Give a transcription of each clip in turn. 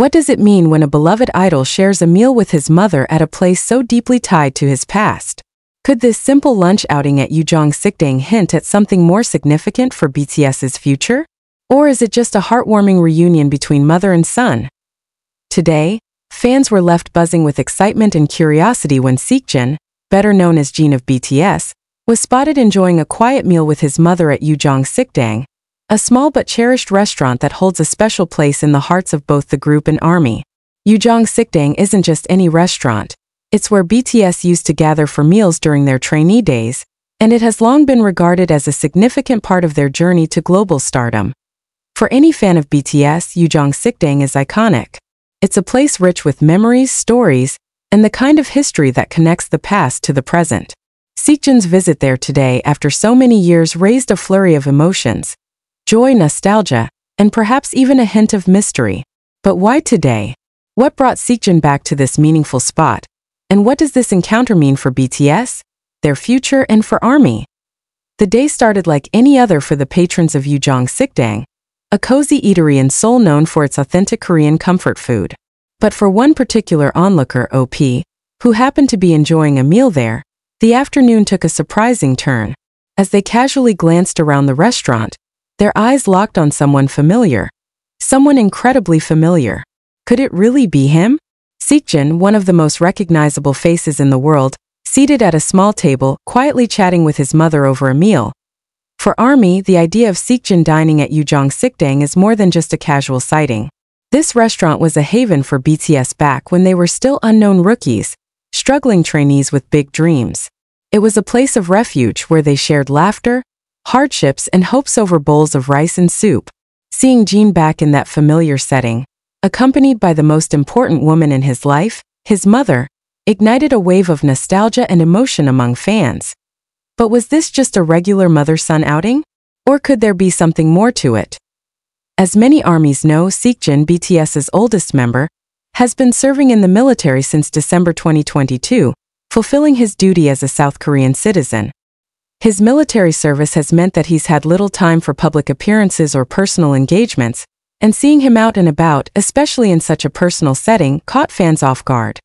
What does it mean when a beloved idol shares a meal with his mother at a place so deeply tied to his past? Could this simple lunch outing at Yujong Sikdang hint at something more significant for BTS's future? Or is it just a heartwarming reunion between mother and son? Today, fans were left buzzing with excitement and curiosity when Seokjin, better known as Jin of BTS, was spotted enjoying a quiet meal with his mother at Yujong Sikdang, a small but cherished restaurant that holds a special place in the hearts of both the group and army. Yujong Sikdang isn't just any restaurant, it's where BTS used to gather for meals during their trainee days, and it has long been regarded as a significant part of their journey to global stardom. For any fan of BTS, Yujong Sikdang is iconic. It's a place rich with memories, stories, and the kind of history that connects the past to the present. Seokjin's visit there today after so many years raised a flurry of emotions, joy, nostalgia, and perhaps even a hint of mystery. But why today? What brought Seokjin back to this meaningful spot? And what does this encounter mean for BTS, their future, and for ARMY? The day started like any other for the patrons of Yujong Sikdang, a cozy eatery in Seoul known for its authentic Korean comfort food. But for one particular onlooker, OP, who happened to be enjoying a meal there, the afternoon took a surprising turn. As they casually glanced around the restaurant, their eyes locked on someone familiar. Someone incredibly familiar. Could it really be him? Seokjin, one of the most recognizable faces in the world, seated at a small table, quietly chatting with his mother over a meal. For ARMY, the idea of Seokjin dining at Yujong Sikdang is more than just a casual sighting. This restaurant was a haven for BTS back when they were still unknown rookies, struggling trainees with big dreams. It was a place of refuge where they shared laughter, hardships, and hopes over bowls of rice and soup. Seeing Jin back in that familiar setting, accompanied by the most important woman in his life, his mother, ignited a wave of nostalgia and emotion among fans. But was this just a regular mother-son outing? Or could there be something more to it? As many armies know, Seokjin, BTS's oldest member, has been serving in the military since December 2022, fulfilling his duty as a South Korean citizen. His military service has meant that he's had little time for public appearances or personal engagements, and seeing him out and about, especially in such a personal setting, caught fans off guard.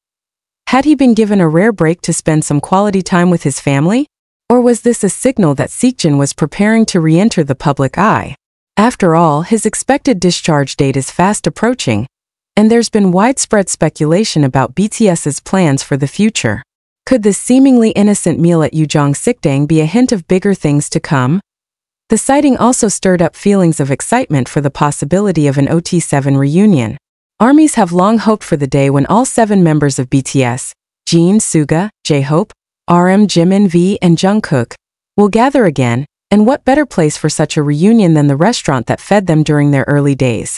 Had he been given a rare break to spend some quality time with his family? Or was this a signal that Seokjin was preparing to re-enter the public eye? After all, his expected discharge date is fast approaching, and there's been widespread speculation about BTS's plans for the future. Could this seemingly innocent meal at Yujong Sikdang be a hint of bigger things to come? The sighting also stirred up feelings of excitement for the possibility of an OT7 reunion. Armies have long hoped for the day when all seven members of BTS, Jin, Suga, J-Hope, RM, Jimin V, and Jungkook, will gather again, and what better place for such a reunion than the restaurant that fed them during their early days.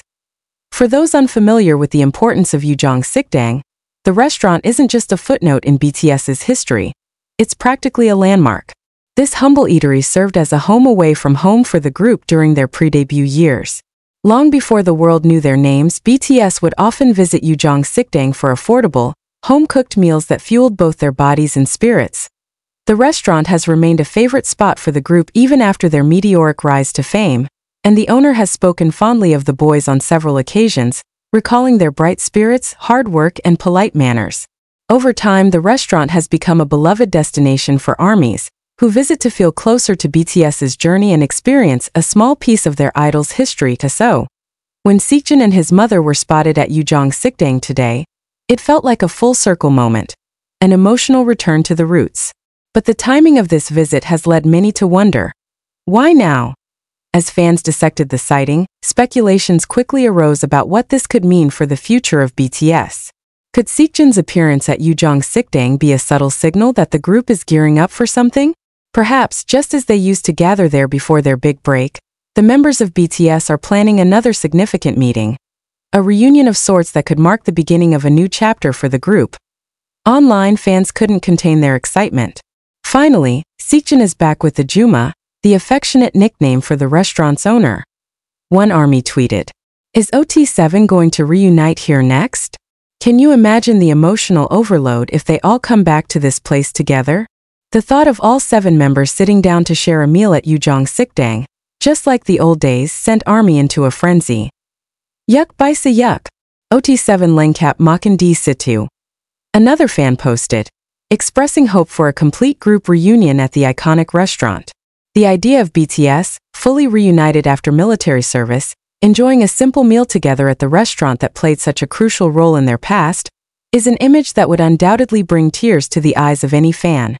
For those unfamiliar with the importance of Yujong Sikdang, the restaurant isn't just a footnote in BTS's history, it's practically a landmark. This humble eatery served as a home away from home for the group during their pre-debut years. Long before the world knew their names, BTS would often visit Yujong Sikdang for affordable, home-cooked meals that fueled both their bodies and spirits. The restaurant has remained a favorite spot for the group even after their meteoric rise to fame, and the owner has spoken fondly of the boys on several occasions, recalling their bright spirits, hard work, and polite manners. Over time, the restaurant has become a beloved destination for armies, who visit to feel closer to BTS's journey and experience a small piece of their idol's history to so. When Seokjin and his mother were spotted at Yujong Sikdang today, it felt like a full circle moment, an emotional return to the roots. But the timing of this visit has led many to wonder, why now? As fans dissected the sighting, speculations quickly arose about what this could mean for the future of BTS. Could Seokjin's appearance at Yujong Sikdang be a subtle signal that the group is gearing up for something? Perhaps, just as they used to gather there before their big break, the members of BTS are planning another significant meeting. A reunion of sorts that could mark the beginning of a new chapter for the group. Online fans couldn't contain their excitement. Finally, Seokjin is back with the Juma, the affectionate nickname for the restaurant's owner. One army tweeted, Is OT7 going to reunite here next? Can you imagine the emotional overload if they all come back to this place together? The thought of all seven members sitting down to share a meal at Yujong Sikdang, just like the old days, sent Army into a frenzy. Yuck Baisa yuck. OT7 Lengkap Makan di Situ. Another fan posted, expressing hope for a complete group reunion at the iconic restaurant. The idea of BTS, fully reunited after military service, enjoying a simple meal together at the restaurant that played such a crucial role in their past, is an image that would undoubtedly bring tears to the eyes of any fan.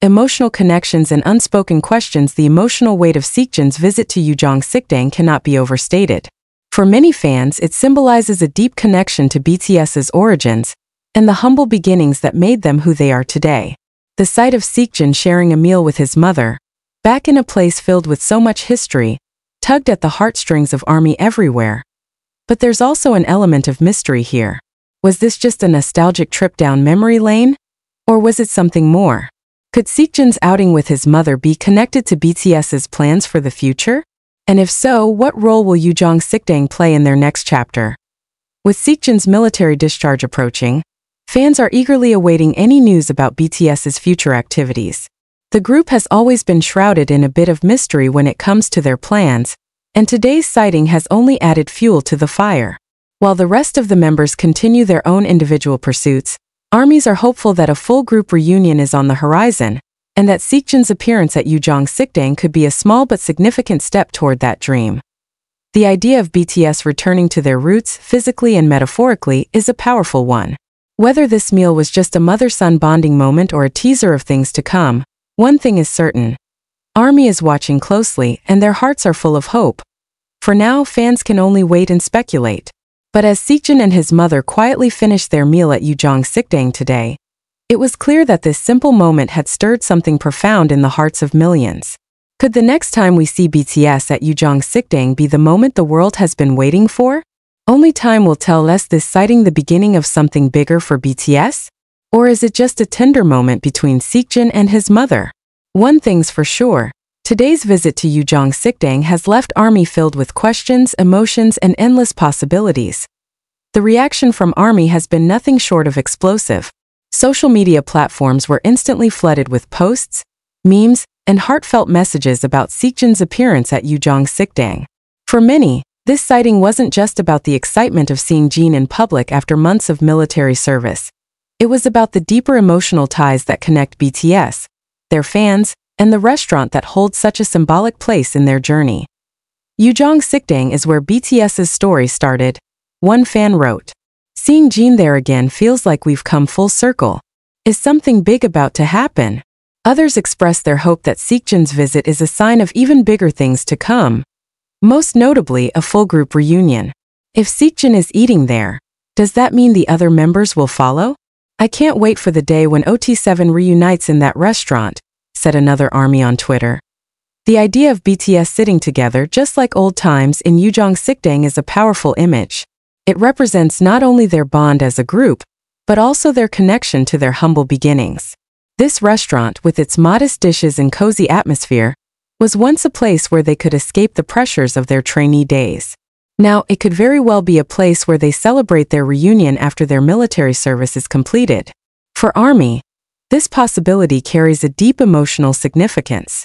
Emotional connections and unspoken questions The emotional weight of Seokjin's visit to Yujong Sikdang cannot be overstated. For many fans, it symbolizes a deep connection to BTS's origins and the humble beginnings that made them who they are today. The sight of Seokjin sharing a meal with his mother, Back in a place filled with so much history, tugged at the heartstrings of Army everywhere. But there's also an element of mystery here. Was this just a nostalgic trip down memory lane? Or was it something more? Could Seokjin's outing with his mother be connected to BTS's plans for the future? And if so, what role will Yujong Sikdang play in their next chapter? With Seokjin's military discharge approaching, fans are eagerly awaiting any news about BTS's future activities. The group has always been shrouded in a bit of mystery when it comes to their plans, and today's sighting has only added fuel to the fire. While the rest of the members continue their own individual pursuits, armies are hopeful that a full group reunion is on the horizon, and that Seokjin's appearance at Yujong Sikdang could be a small but significant step toward that dream. The idea of BTS returning to their roots, physically and metaphorically, is a powerful one. Whether this meal was just a mother-son bonding moment or a teaser of things to come, one thing is certain. Army is watching closely and their hearts are full of hope. For now, fans can only wait and speculate. But as Seokjin and his mother quietly finished their meal at Yujong Sikdang today, it was clear that this simple moment had stirred something profound in the hearts of millions. Could the next time we see BTS at Yujong Sikdang be the moment the world has been waiting for? Only time will tell us this sighting the beginning of something bigger for BTS? Or is it just a tender moment between Seokjin and his mother? One thing's for sure. Today's visit to Yujong Sikdang has left Army filled with questions, emotions, and endless possibilities. The reaction from Army has been nothing short of explosive. Social media platforms were instantly flooded with posts, memes, and heartfelt messages about Seokjin's appearance at Yujong Sikdang. For many, this sighting wasn't just about the excitement of seeing Jin in public after months of military service. It was about the deeper emotional ties that connect BTS, their fans, and the restaurant that holds such a symbolic place in their journey. Yujong Sikdang is where BTS's story started. One fan wrote, Seeing Jin there again feels like we've come full circle. Is something big about to happen? Others express their hope that Seokjin's visit is a sign of even bigger things to come. Most notably, a full group reunion. If Seokjin is eating there, does that mean the other members will follow? I can't wait for the day when OT7 reunites in that restaurant, said another army on Twitter. The idea of BTS sitting together just like old times in Yujong Sikdang is a powerful image. It represents not only their bond as a group, but also their connection to their humble beginnings. This restaurant, with its modest dishes and cozy atmosphere, was once a place where they could escape the pressures of their trainee days. Now, it could very well be a place where they celebrate their reunion after their military service is completed. For Army, this possibility carries a deep emotional significance.